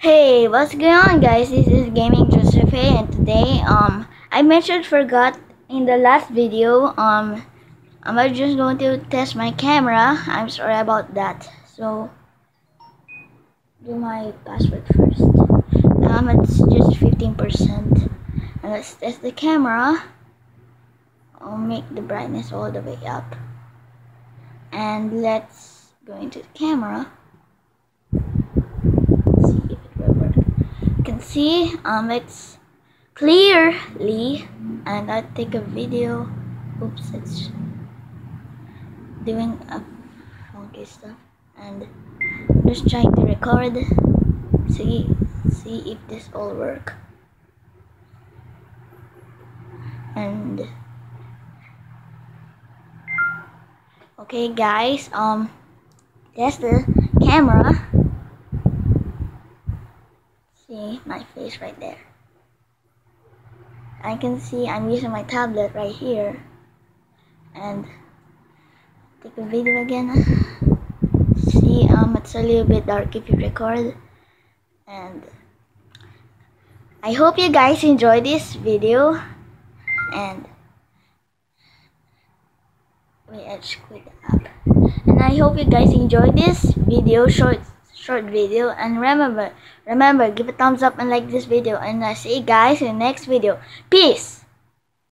Hey, what's going on guys? This is Gaming Joseph and today um I mentioned forgot in the last video um I'm just going to test my camera. I'm sorry about that. So do my password first. Um it's just 15% and let's test the camera. I'll make the brightness all the way up. And let's go into the camera. See um it's clearly and I take a video oops it's doing a funky stuff and just trying to record see see if this all work. And okay guys um that's the camera see my face right there. I can see I'm using my tablet right here. And take a video again. See um it's a little bit dark if you record. And I hope you guys enjoy this video. And wait I just quit the app. And I hope you guys enjoy this video short short video. And remember remember give a thumbs up and like this video. And i see you guys in the next video. Peace